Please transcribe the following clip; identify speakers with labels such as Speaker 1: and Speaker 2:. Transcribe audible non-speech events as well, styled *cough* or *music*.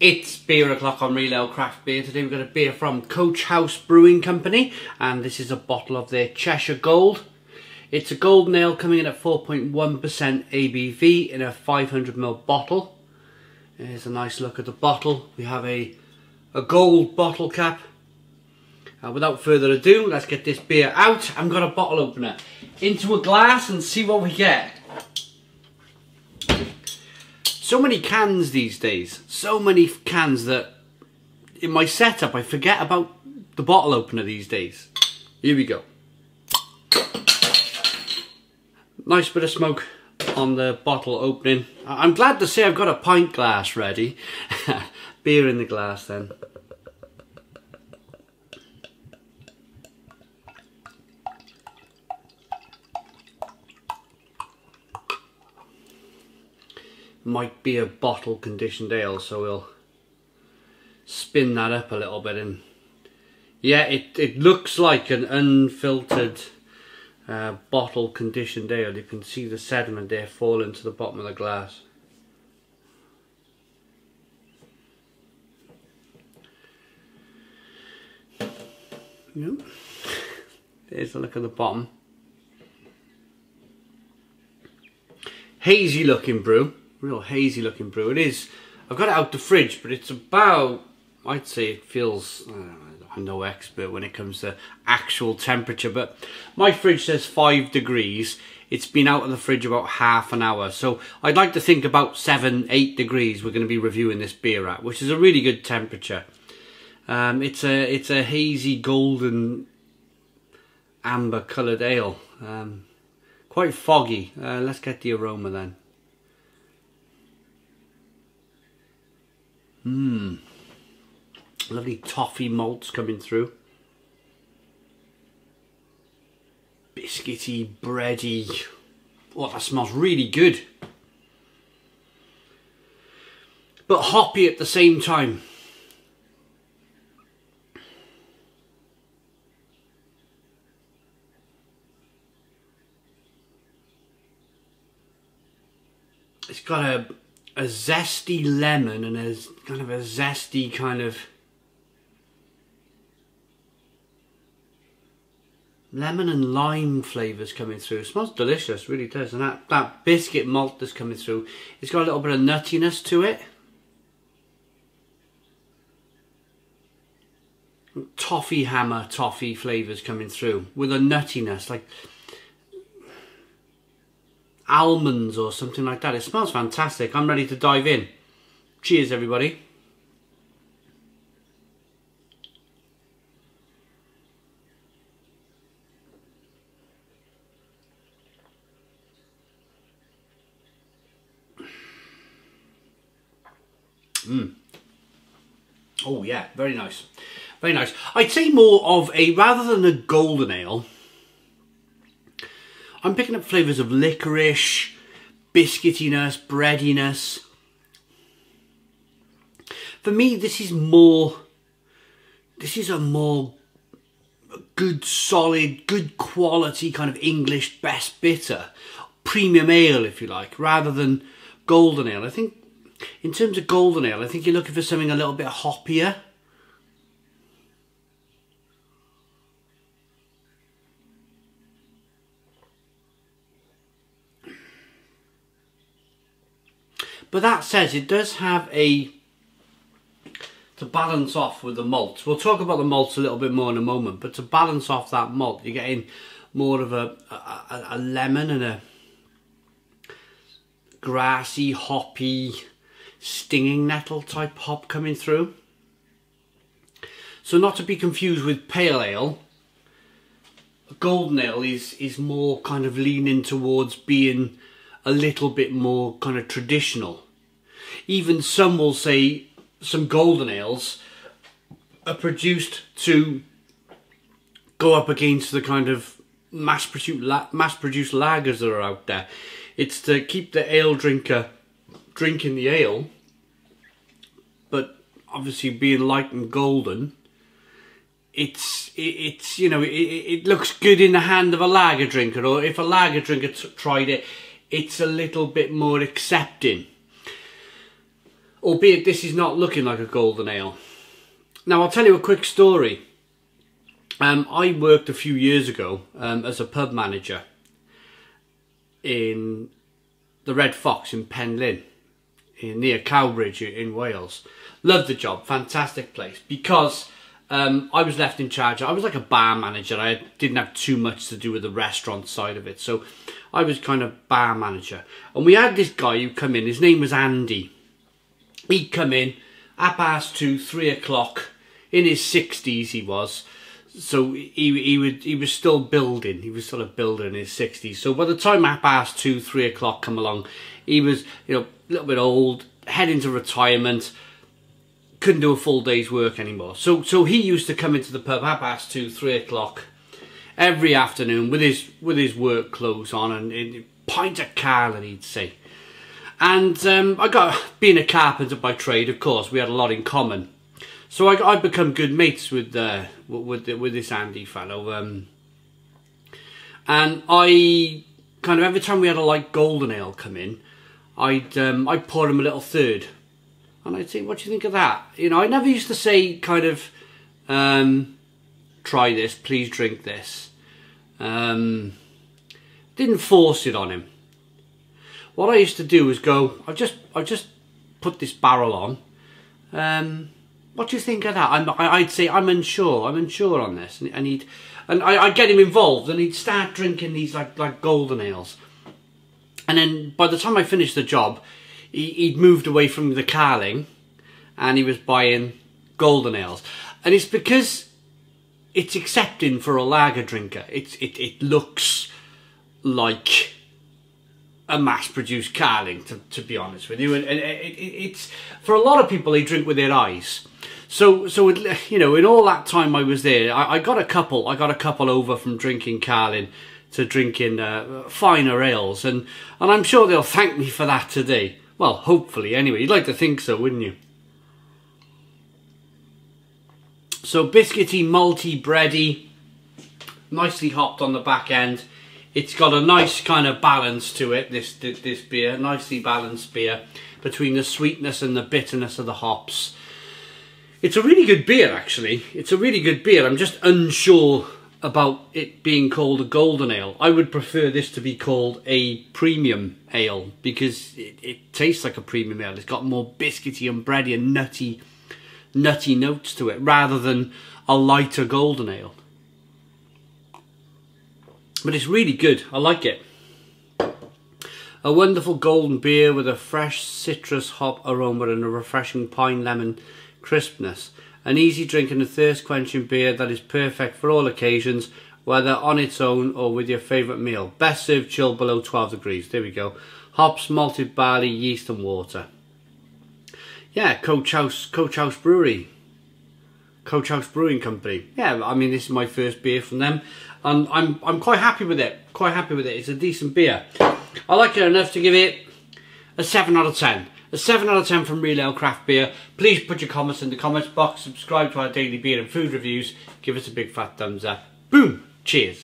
Speaker 1: It's beer o'clock on Real Ale Craft Beer. Today we've got a beer from Coach House Brewing Company, and this is a bottle of their Cheshire Gold. It's a golden ale coming in at 4.1% ABV in a 500ml bottle. Here's a nice look at the bottle. We have a, a gold bottle cap. Uh, without further ado, let's get this beer out. I've got a bottle opener into a glass and see what we get. So many cans these days. So many cans that in my setup I forget about the bottle opener these days. Here we go. Nice bit of smoke on the bottle opening. I'm glad to say I've got a pint glass ready. *laughs* Beer in the glass then. Might be a bottle conditioned ale so we'll spin that up a little bit and yeah it, it looks like an unfiltered uh, bottle conditioned ale. You can see the sediment there fall into the bottom of the glass. Yep. *laughs* there's a look at the bottom. Hazy looking brew real hazy looking brew. It is, I've got it out the fridge, but it's about, I'd say it feels, uh, I'm no expert when it comes to actual temperature, but my fridge says five degrees. It's been out of the fridge about half an hour. So I'd like to think about seven, eight degrees we're going to be reviewing this beer at, which is a really good temperature. Um, it's a it's a hazy golden amber coloured ale. Um, quite foggy. Uh, let's get the aroma then. Mmm. Lovely toffee malts coming through. Biscuity, bready. Oh, that smells really good. But hoppy at the same time. It's got a a zesty lemon and a kind of a zesty kind of lemon and lime flavours coming through. It smells delicious, really does. And that, that biscuit malt that's coming through, it's got a little bit of nuttiness to it. Toffee hammer toffee flavours coming through with a nuttiness, like almonds or something like that. It smells fantastic. I'm ready to dive in. Cheers, everybody. Mmm. Oh yeah, very nice. Very nice. I'd say more of a, rather than a golden ale, I'm picking up flavours of licorice, biscuitiness, breadiness. For me, this is more, this is a more good, solid, good quality kind of English best bitter, premium ale, if you like, rather than golden ale. I think in terms of golden ale, I think you're looking for something a little bit hoppier. But that says it does have a to balance off with the malt. We'll talk about the malts a little bit more in a moment, but to balance off that malt, you're getting more of a, a, a lemon and a grassy, hoppy, stinging nettle type hop coming through. So not to be confused with pale ale, golden ale is, is more kind of leaning towards being a little bit more kind of traditional. Even some will say some golden ales are produced to go up against the kind of mass produced mass produced lagers that are out there. It's to keep the ale drinker drinking the ale, but obviously being light and golden. It's it, it's you know it, it looks good in the hand of a lager drinker, or if a lager drinker tried it, it's a little bit more accepting. albeit this is not looking like a golden ale. Now I'll tell you a quick story. Um, I worked a few years ago um, as a pub manager in the Red Fox in Penllyn, in, near Cowbridge in Wales. Loved the job, fantastic place, because um, I was left in charge. I was like a bar manager. I didn't have too much to do with the restaurant side of it. So I was kind of bar manager. And we had this guy who come in. His name was Andy. He'd come in at past two, three o'clock. In his 60s he was. So he, he would he was still building. He was sort of building in his 60s. So by the time at past two, three o'clock come along, he was, you know, a little bit old, heading to retirement couldn't do a full day's work anymore. So so he used to come into the pub half past two, three o'clock every afternoon with his with his work clothes on and, and pint of Carling he'd say. And um, I got being a carpenter by trade, of course, we had a lot in common. So I I become good mates with uh, with with this Andy fellow. Um, and I kind of every time we had a like golden ale come in, I'd um, I'd pour him a little third and I'd say, what do you think of that? You know, I never used to say kind of, um, try this, please drink this. Um, didn't force it on him. What I used to do was go, I've just, I've just put this barrel on. Um, what do you think of that? I'm, I'd say, I'm unsure, I'm unsure on this. And, he'd, and I, I'd get him involved and he'd start drinking these like, like golden ales. And then by the time I finished the job, he, would moved away from the Carling and he was buying golden ales. And it's because it's accepting for a lager drinker. It's, it, it looks like a mass-produced Carling, to, to be honest with you. And, and it, it, it's for a lot of people, they drink with their eyes. So, so it, you know, in all that time I was there, I, I, got a couple. I got a couple over from drinking Carling to drinking uh, finer ales, and and I'm sure they'll thank me for that today. Well, hopefully, anyway. You'd like to think so, wouldn't you? So biscuity, malty, bready, nicely hopped on the back end. It's got a nice kind of balance to it, this, this beer, nicely balanced beer, between the sweetness and the bitterness of the hops. It's a really good beer, actually. It's a really good beer. I'm just unsure about it being called a golden ale. I would prefer this to be called a premium ale because it, it, tastes like a premium ale. It's got more biscuity and bready and nutty, nutty notes to it rather than a lighter golden ale. But it's really good. I like it. A wonderful golden beer with a fresh citrus hop aroma and a refreshing pine lemon crispness. An easy drink and a thirst quenching beer that is perfect for all occasions, whether on its own or with your favourite meal. Best served chilled below 12 degrees. There we go. Hops, malted barley, yeast and water. Yeah, Coach House, Coach House Brewery. Coach House Brewing Company. Yeah, I mean, this is my first beer from them. And I'm, I'm quite happy with it. Quite happy with it. It's a decent beer. I like it enough to give it a 7 out of 10. A 7 out of 10 from Real Craft Beer. Please put your comments in the comments box. Subscribe to our daily beer and food reviews. Give us a big fat thumbs up. Boom! Cheers.